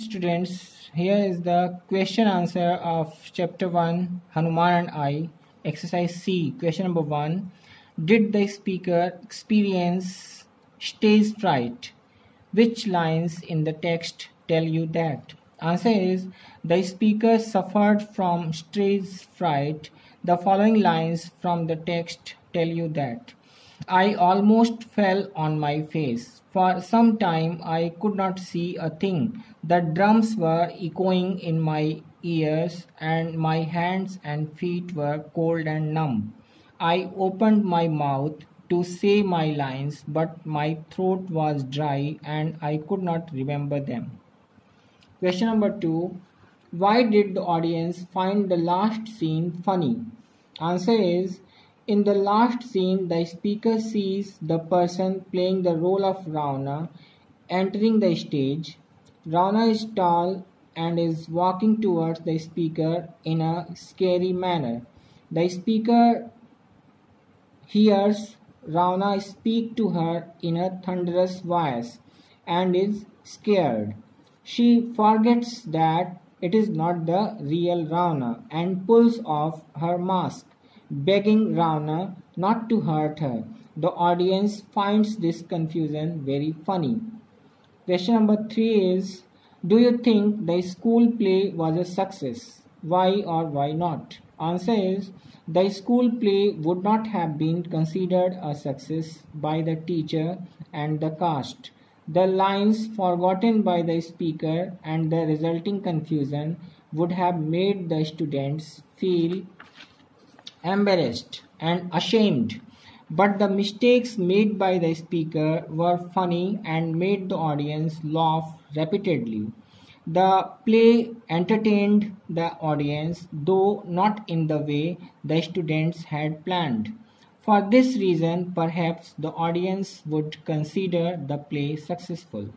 Students, here is the question answer of chapter 1 Hanuman and I, exercise C. Question number 1 Did the speaker experience stage fright? Which lines in the text tell you that? Answer is the speaker suffered from stage fright. The following lines from the text tell you that. I almost fell on my face. For some time I could not see a thing. The drums were echoing in my ears, and my hands and feet were cold and numb. I opened my mouth to say my lines, but my throat was dry and I could not remember them. Question number two Why did the audience find the last scene funny? Answer is in the last scene, the speaker sees the person playing the role of Ravana entering the stage. Ravana is tall and is walking towards the speaker in a scary manner. The speaker hears Ravana speak to her in a thunderous voice and is scared. She forgets that it is not the real Ravana and pulls off her mask begging Ravana not to hurt her. The audience finds this confusion very funny. Question number three is Do you think the school play was a success? Why or why not? Answer is the school play would not have been considered a success by the teacher and the cast. The lines forgotten by the speaker and the resulting confusion would have made the students feel embarrassed and ashamed. But the mistakes made by the speaker were funny and made the audience laugh repeatedly. The play entertained the audience, though not in the way the students had planned. For this reason, perhaps the audience would consider the play successful.